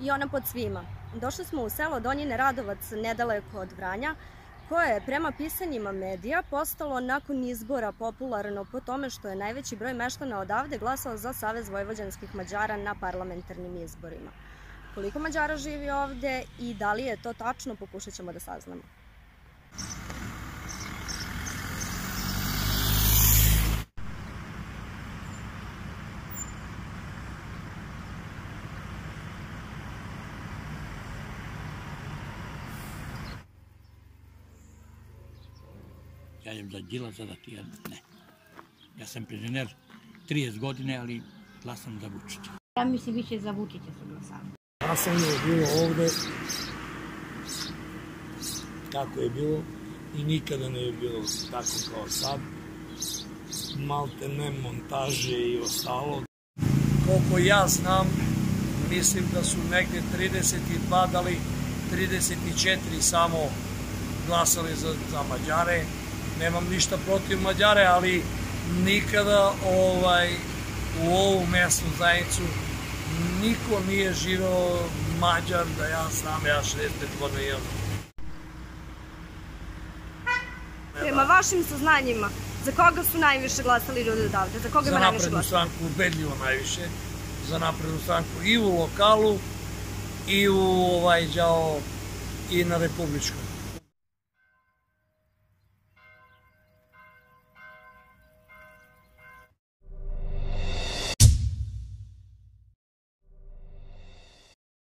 i ona pod svima. Došli smo u selo Donjine Radovac, nedaleko od Vranja, koje je prema pisanjima medija postalo nakon izbora popularno po tome što je najveći broj meštana odavde glasao za Savez vojvođanskih Mađara na parlamentarnim izborima. Koliko Mađara živi ovde i da li je to tačno, pokušat ćemo da saznamo. Ja idem za Đilasa, da ti ja ne. Ja sam penzioner 30 godine, ali glasam za Vučića. Ja mislim više za Vučića su glasali. Glasanje je bilo ovde kako je bilo i nikada ne je bilo tako kao sad. Malte ne montaže i ostalo. Koliko ja znam, mislim da su negde 32, da li 34 samo glasali za, za Mađare. Nemam ništa protiv Mađare, ali nikada ovaj u ovu mesnu zajednicu niko nije živeo Mađar da ja znam, ja 65 godina imam. Prema vašim saznanjima, za koga su najviše glasali ljudi odavde? Za koga Za najviše naprednu glasali? stranku ubedljivo najviše. Za naprednu stranku i u lokalu i u ovaj đao i na republičkom.